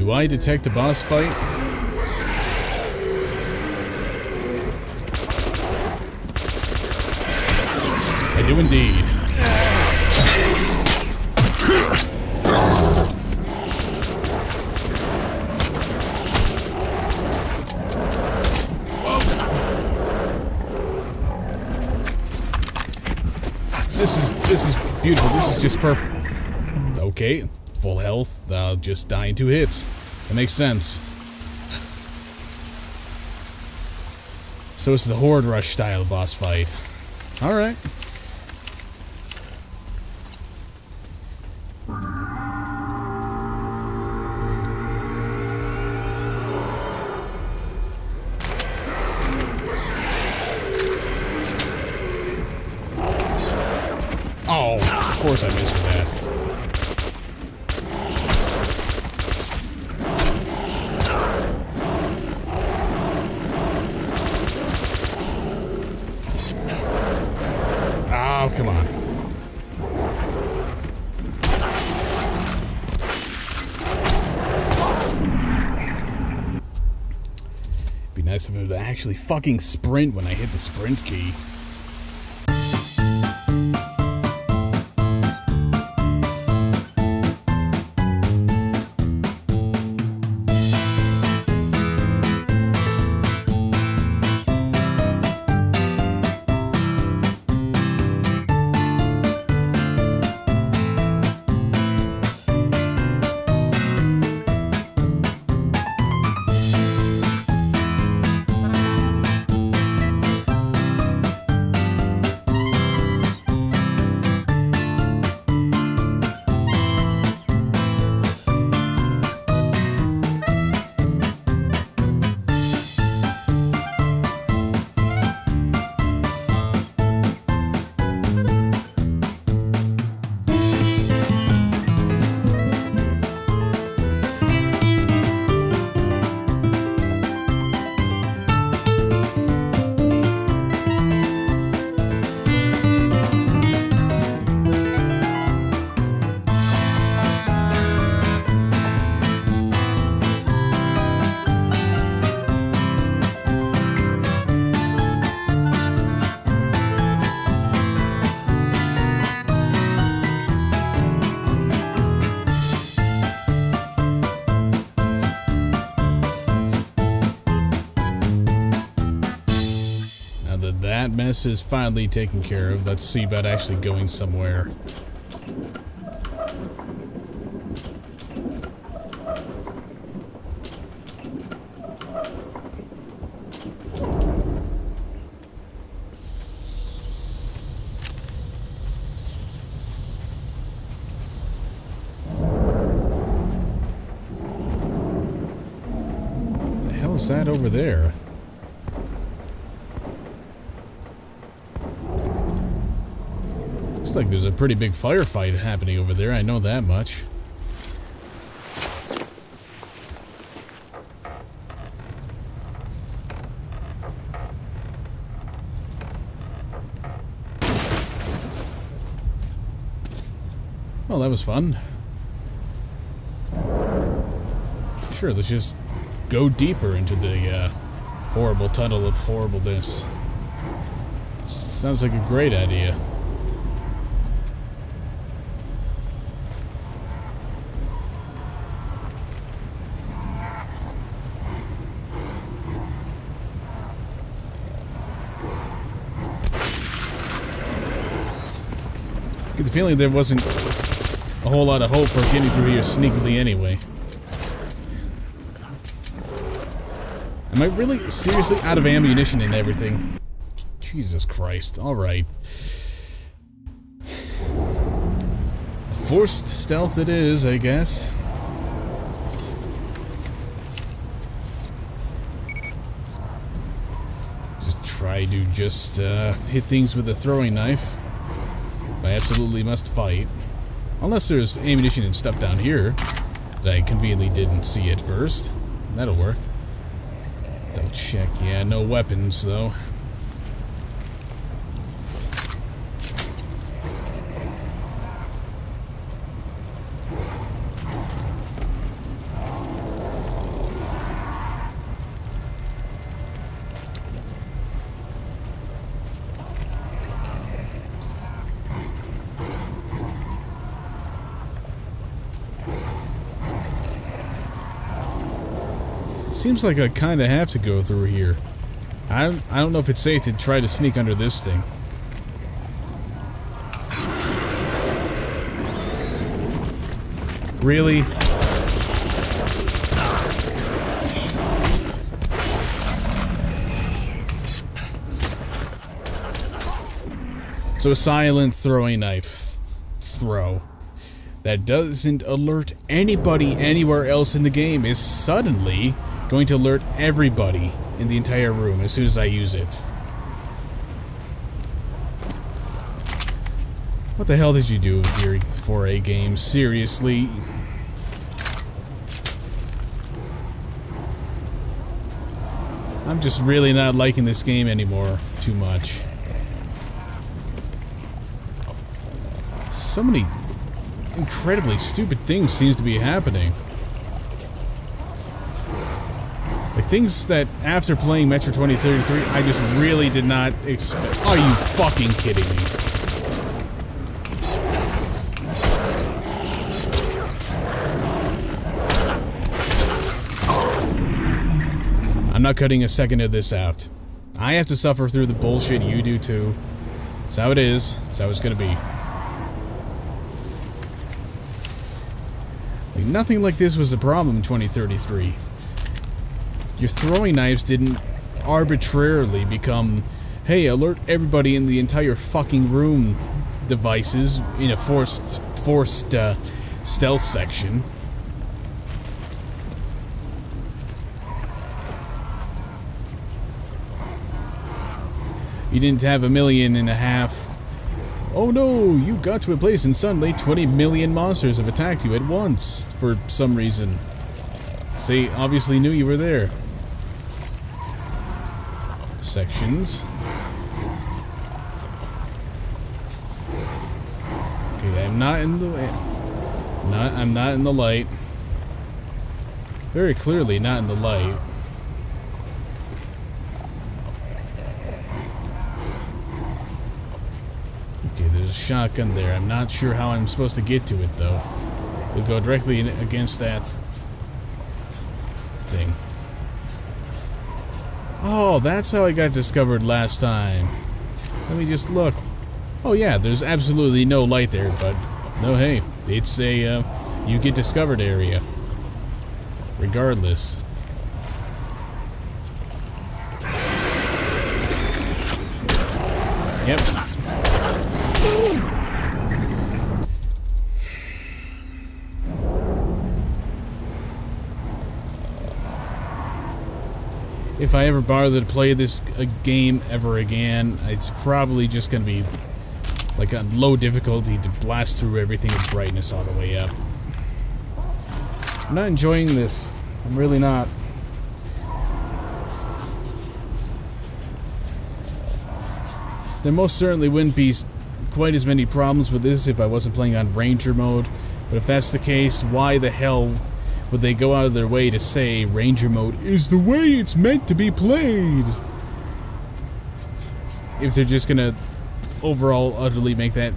Do I detect a boss fight? I do indeed. This is this is beautiful. This is just perfect. Okay, full health. I'll just die in two hits. That makes sense. So it's the Horde Rush style boss fight. Alright. Oh, of course I missed that. Oh, come on. Be nice if it would actually fucking sprint when I hit the sprint key. That mess is finally taken care of, let's see about actually going somewhere. The hell is that over there? Looks like there's a pretty big firefight happening over there, I know that much. Well, that was fun. Sure, let's just go deeper into the uh, horrible tunnel of horribleness. Sounds like a great idea. Get the feeling there wasn't a whole lot of hope for getting through here sneakily anyway. Am I really seriously out of ammunition and everything? Jesus Christ. Alright. Forced stealth it is, I guess. Just try to just uh, hit things with a throwing knife. I absolutely must fight. Unless there's ammunition and stuff down here that I conveniently didn't see at first. That'll work. Double check. Yeah, no weapons, though. Seems like I kind of have to go through here. I, I don't know if it's safe to try to sneak under this thing. Really? So a silent throwing knife throw that doesn't alert anybody anywhere else in the game is suddenly going to alert everybody in the entire room as soon as I use it. What the hell did you do here for a game? Seriously? I'm just really not liking this game anymore too much. So many incredibly stupid things seems to be happening. Like things that after playing Metro 2033 I just really did not expect. Are you fucking kidding me? I'm not cutting a second of this out. I have to suffer through the bullshit you do too. That's how it is. That's how it's gonna be. Like, nothing like this was a problem in 2033. Your throwing knives didn't arbitrarily become, hey, alert everybody in the entire fucking room devices in a forced, forced uh, stealth section. You didn't have a million and a half Oh no, you got to a place and suddenly 20 million monsters have attacked you at once for some reason. They obviously knew you were there. Sections. Okay, I'm not in the not I'm not in the light. Very clearly not in the light. Okay, there's a shotgun there. I'm not sure how I'm supposed to get to it, though. We'll go directly against that thing. Oh, that's how I got discovered last time. Let me just look. Oh yeah, there's absolutely no light there, but no hey, it's a uh, you get discovered area. Regardless. Yep, if I ever bother to play this a game ever again, it's probably just going to be like on low difficulty to blast through everything with brightness all the way up. I'm not enjoying this. I'm really not. There most certainly wouldn't be quite as many problems with this if I wasn't playing on Ranger mode, but if that's the case, why the hell would they go out of their way to say Ranger mode is the way it's meant to be played? If they're just gonna overall utterly make that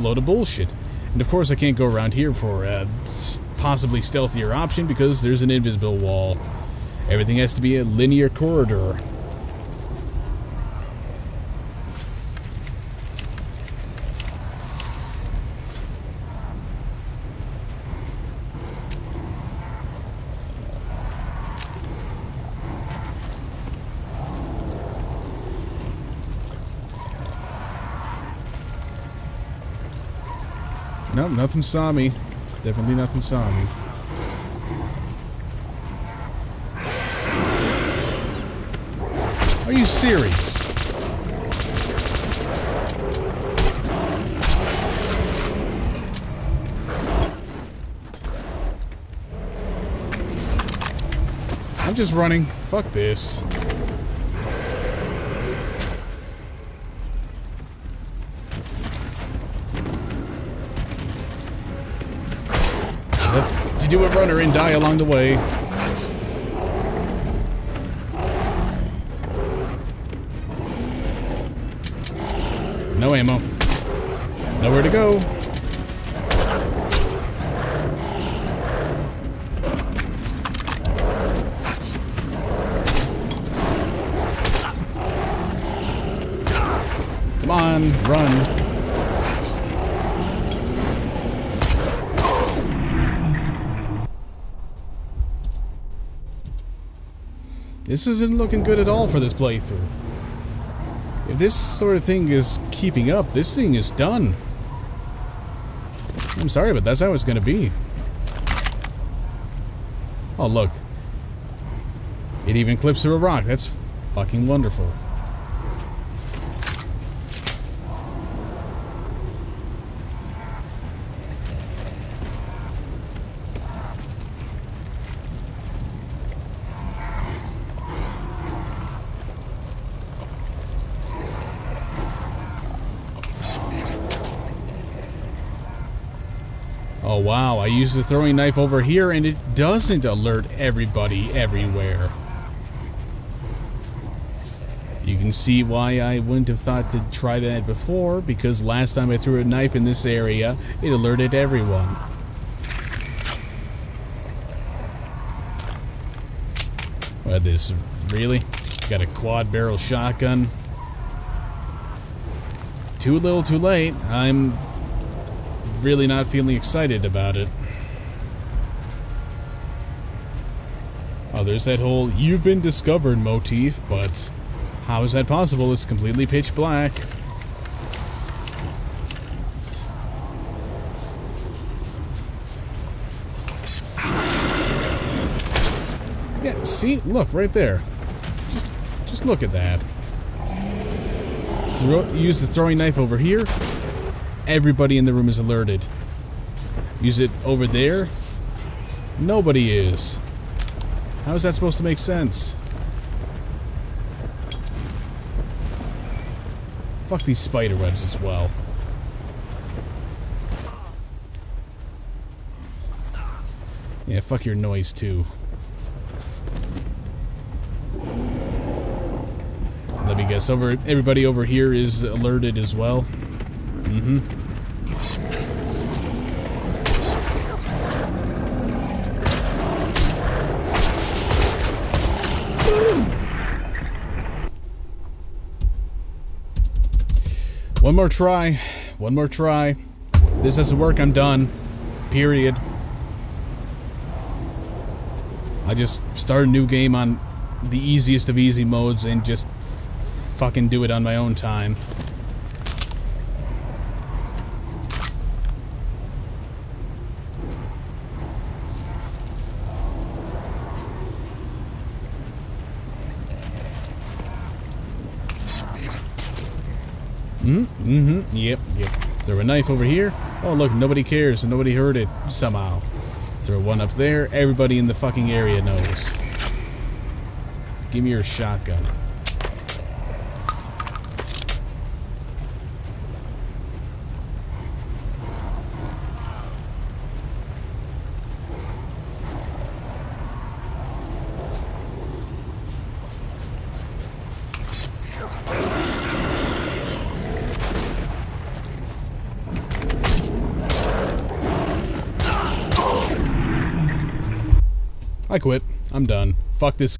load of bullshit. And of course I can't go around here for a possibly stealthier option because there's an invisible wall. Everything has to be a linear corridor. Nope, nothing saw me. Definitely nothing saw me. Are you serious? I'm just running. Fuck this. do a runner and die along the way. No ammo. Nowhere to go. Come on, run. This isn't looking good at all for this playthrough. If this sort of thing is keeping up, this thing is done. I'm sorry, but that's how it's going to be. Oh, look. It even clips through a rock. That's fucking wonderful. Oh wow, I use the throwing knife over here and it doesn't alert everybody everywhere. You can see why I wouldn't have thought to try that before, because last time I threw a knife in this area, it alerted everyone. What this, really? Got a quad barrel shotgun? Too little too late. I'm really not feeling excited about it. Oh, there's that whole you've been discovered motif, but how is that possible? It's completely pitch black. Yeah, see? Look, right there. Just, just look at that. Throw, use the throwing knife over here everybody in the room is alerted. Use it over there? Nobody is. How is that supposed to make sense? Fuck these spider webs as well. Yeah, fuck your noise too. Let me guess, over everybody over here is alerted as well. Mm-hmm. One more try. One more try. This doesn't work, I'm done. Period. I just start a new game on the easiest of easy modes and just fucking do it on my own time. Mm-hmm. Mm-hmm. Yep. Yep. Throw a knife over here. Oh, look, nobody cares nobody heard it somehow. Throw one up there. Everybody in the fucking area knows. Give me your shotgun. I quit. I'm done. Fuck this